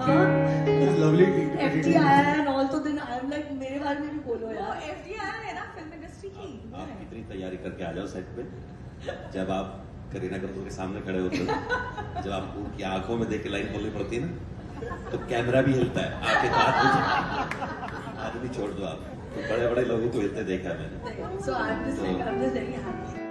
हाँ। Lovely lovely. FT आया है and all तो then I'm like मेरे बारे में भी बोलो यार। एफडीआर है ना फ़िल्म इंडस्ट्री की। आप कितनी तैयारी करके आ जाओ सेट पे। जब आप करीना कपूर के सामने खड़े होते हो जब आप उनकी आँखों में देख के लाइन बोलनी पड़ती है ना तो कैमरा भी हिलता है आपके हाथ आदमी छोड़ दो आप। तो बड़े बड़े लोगों को हिलते देखा है मैंने so I'm just like I'm just very happy